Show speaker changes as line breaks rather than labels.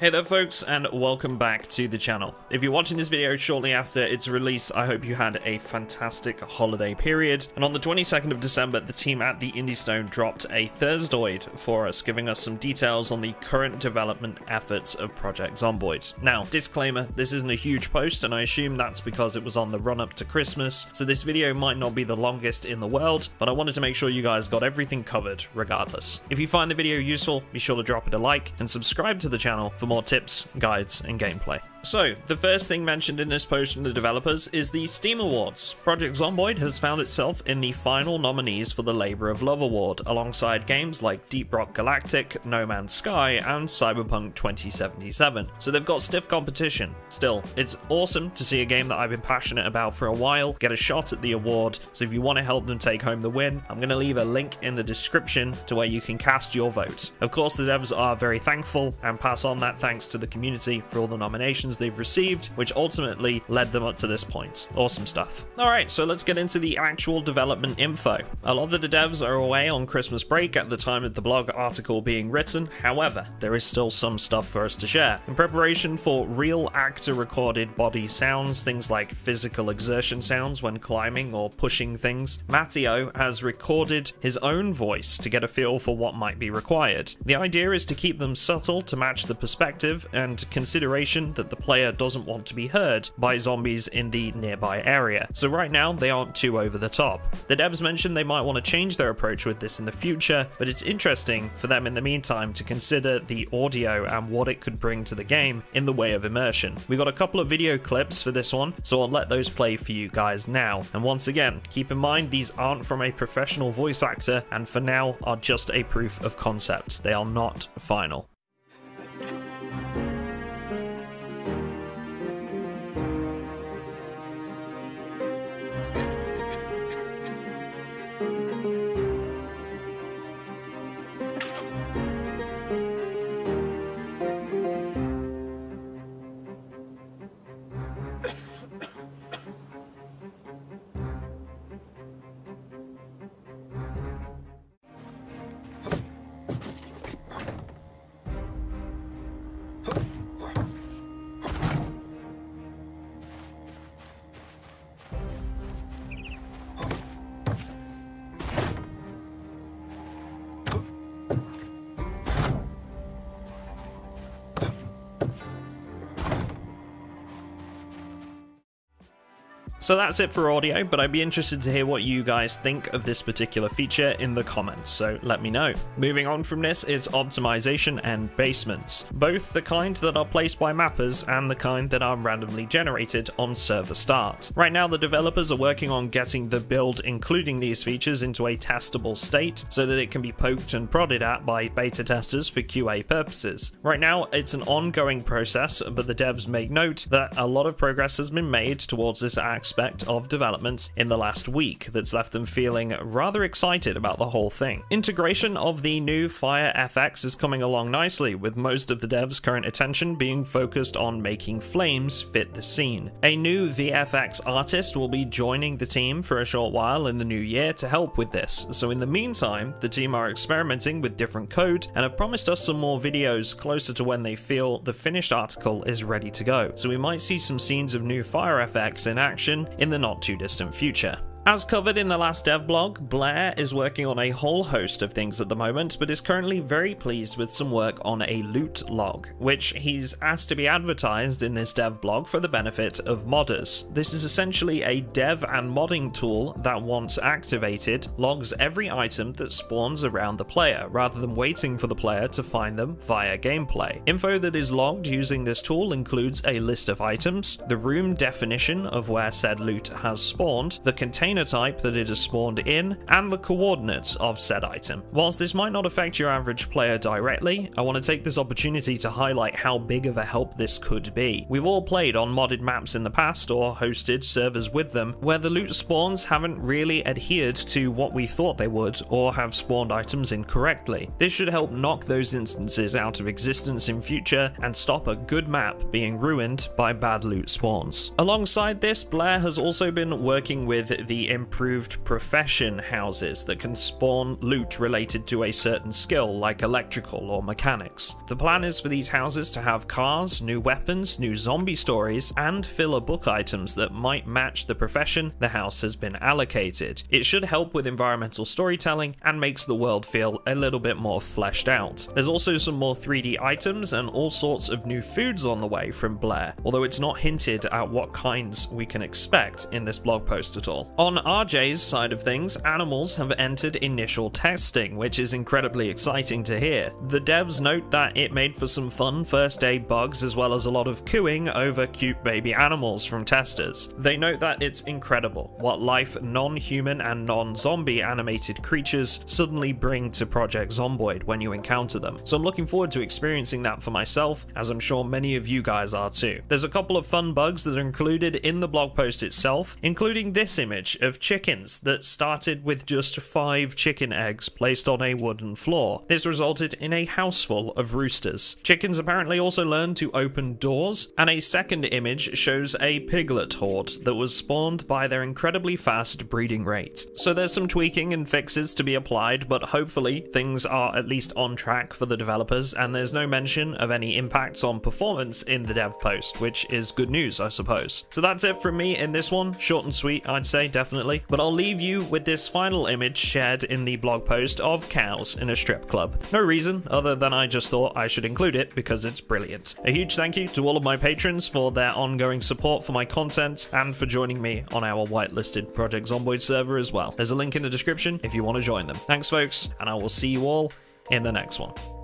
Hey there folks and welcome back to the channel. If you're watching this video shortly after its release, I hope you had a fantastic holiday period. And on the 22nd of December, the team at the Indie Stone dropped a Thursdoid for us, giving us some details on the current development efforts of Project Zomboid. Now, disclaimer, this isn't a huge post and I assume that's because it was on the run up to Christmas, so this video might not be the longest in the world, but I wanted to make sure you guys got everything covered regardless. If you find the video useful, be sure to drop it a like and subscribe to the channel for more tips, guides, and gameplay. So, the first thing mentioned in this post from the developers is the Steam Awards. Project Zomboid has found itself in the final nominees for the Labour of Love Award, alongside games like Deep Rock Galactic, No Man's Sky, and Cyberpunk 2077. So they've got stiff competition. Still, it's awesome to see a game that I've been passionate about for a while get a shot at the award, so if you want to help them take home the win, I'm going to leave a link in the description to where you can cast your vote. Of course, the devs are very thankful and pass on that thanks to the community for all the nominations they've received, which ultimately led them up to this point. Awesome stuff. Alright, so let's get into the actual development info. A lot of the devs are away on Christmas break at the time of the blog article being written, however, there is still some stuff for us to share. In preparation for real actor recorded body sounds, things like physical exertion sounds when climbing or pushing things, Matteo has recorded his own voice to get a feel for what might be required. The idea is to keep them subtle to match the perspective and consideration that the player doesn't want to be heard by zombies in the nearby area. So right now, they aren't too over the top. The devs mentioned they might want to change their approach with this in the future, but it's interesting for them in the meantime to consider the audio and what it could bring to the game in the way of immersion. We got a couple of video clips for this one, so I'll let those play for you guys now. And once again, keep in mind these aren't from a professional voice actor and for now are just a proof of concept. They are not final. So that's it for audio, but I'd be interested to hear what you guys think of this particular feature in the comments, so let me know. Moving on from this is optimization and basements, both the kind that are placed by mappers and the kind that are randomly generated on server start. Right now the developers are working on getting the build including these features into a testable state so that it can be poked and prodded at by beta testers for QA purposes. Right now it's an ongoing process, but the devs make note that a lot of progress has been made towards this of developments in the last week that's left them feeling rather excited about the whole thing. Integration of the new Fire FX is coming along nicely, with most of the devs' current attention being focused on making flames fit the scene. A new VFX artist will be joining the team for a short while in the new year to help with this, so in the meantime, the team are experimenting with different code and have promised us some more videos closer to when they feel the finished article is ready to go. So we might see some scenes of new Fire FX in action in the not too distant future. As covered in the last dev blog, Blair is working on a whole host of things at the moment, but is currently very pleased with some work on a loot log, which he's asked to be advertised in this dev blog for the benefit of modders. This is essentially a dev and modding tool that once activated, logs every item that spawns around the player, rather than waiting for the player to find them via gameplay. Info that is logged using this tool includes a list of items, the room definition of where said loot has spawned, the container type that it has spawned in, and the coordinates of said item. Whilst this might not affect your average player directly, I want to take this opportunity to highlight how big of a help this could be. We've all played on modded maps in the past or hosted servers with them where the loot spawns haven't really adhered to what we thought they would or have spawned items incorrectly. This should help knock those instances out of existence in future and stop a good map being ruined by bad loot spawns. Alongside this, Blair has also been working with the improved profession houses that can spawn loot related to a certain skill like electrical or mechanics. The plan is for these houses to have cars, new weapons, new zombie stories, and filler book items that might match the profession the house has been allocated. It should help with environmental storytelling and makes the world feel a little bit more fleshed out. There's also some more 3D items and all sorts of new foods on the way from Blair, although it's not hinted at what kinds we can expect in this blog post at all. On RJ's side of things, animals have entered initial testing, which is incredibly exciting to hear. The devs note that it made for some fun first aid bugs as well as a lot of cooing over cute baby animals from testers. They note that it's incredible what life non-human and non-zombie animated creatures suddenly bring to Project Zomboid when you encounter them. So I'm looking forward to experiencing that for myself, as I'm sure many of you guys are too. There's a couple of fun bugs that are included in the blog post itself, including this image of chickens that started with just five chicken eggs placed on a wooden floor. This resulted in a house full of roosters. Chickens apparently also learned to open doors, and a second image shows a piglet horde that was spawned by their incredibly fast breeding rate. So there's some tweaking and fixes to be applied, but hopefully things are at least on track for the developers, and there's no mention of any impacts on performance in the dev post, which is good news, I suppose. So that's it from me in this one. Short and sweet, I'd say, definitely. But I'll leave you with this final image shared in the blog post of cows in a strip club. No reason other than I just thought I should include it because it's brilliant. A huge thank you to all of my patrons for their ongoing support for my content and for joining me on our whitelisted Project Zomboid server as well. There's a link in the description if you want to join them. Thanks folks, and I will see you all in the next one.